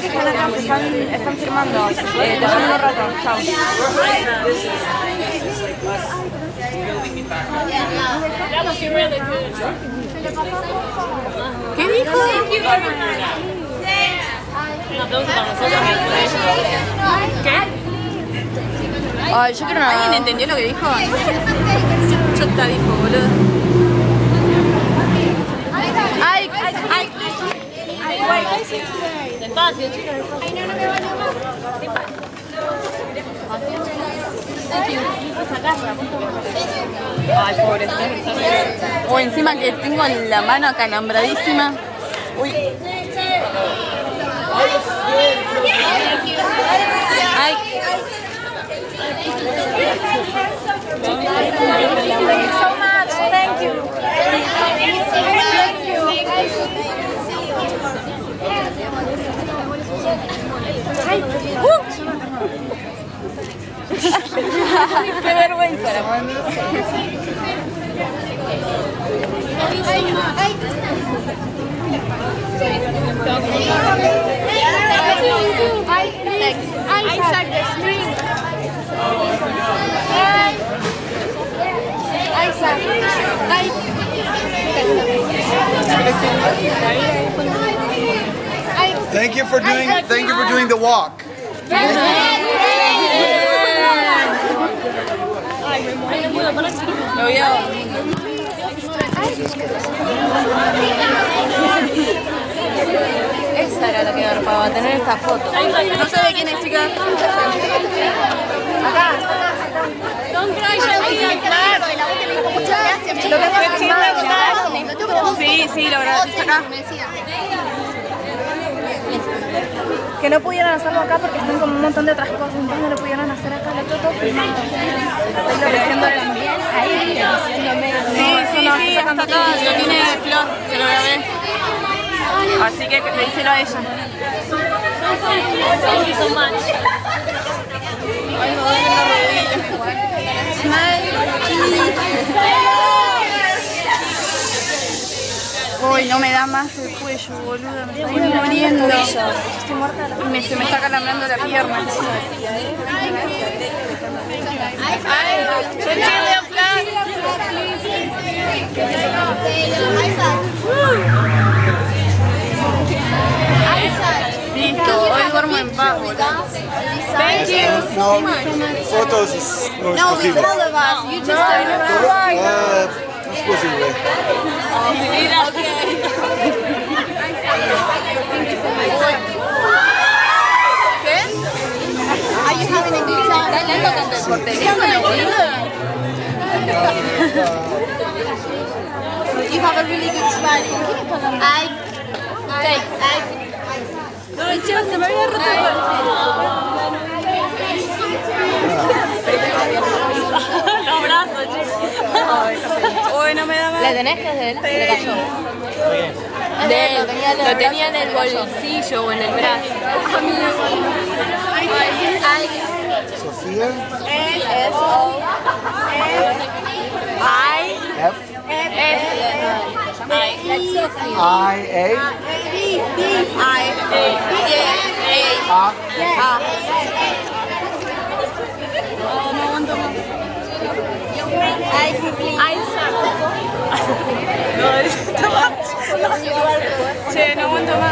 que están acá, están, están firmando. Eh, te llamo un rato. Chao. ¿Qué dijo? ¿Qué? Ay, yo quiero una... ¿Alguien entendió lo que dijo? Yo te dijo, boludo. Ay, ay, ay. Ay. O encima que tengo la mano acalambradísima. Uy. Thank you. はい ¡Qué vergüenza! I suck the string. I suck. Thank you for doing thank you for doing the walk. Oh, lo vio. Esa era la que agarpaba, tener esta foto. No sé de quién es, chicas. Acá. Don't cry, Shelly. Claro, y la voz que le dijo muchas gracias. Que no pudieron hacerlo acá porque están con un montón de otras cosas, entonces no lo pudieron hacer acá, lo todo filmado. Diciendo Ahí. Sí, sí, sí, lo tiene Flor, se lo grabé. Así que pedíselo a ella. Thank you so much. Ay, me duele la rodilla. Uy, no me da más el cuello, boludo. Me estoy muriendo. Estoy muerta. Y me, se me está calambrando la pierna. Listo, hoy duermo en paz, boludo. Thank you. No, fotos es- no es posible. All of us. You just ¿Qué? Are you having a good time? Está lento con el portería. You have a really good Spanish. I, I, I, no me da más. ¿Le tenés que de él? Se le cayó. De él. Lo tenía en el bolsillo o en el brazo. Sofía. S O I F. I A I I suck. no, it's too much. No, you are good. Sí, no aguanto más.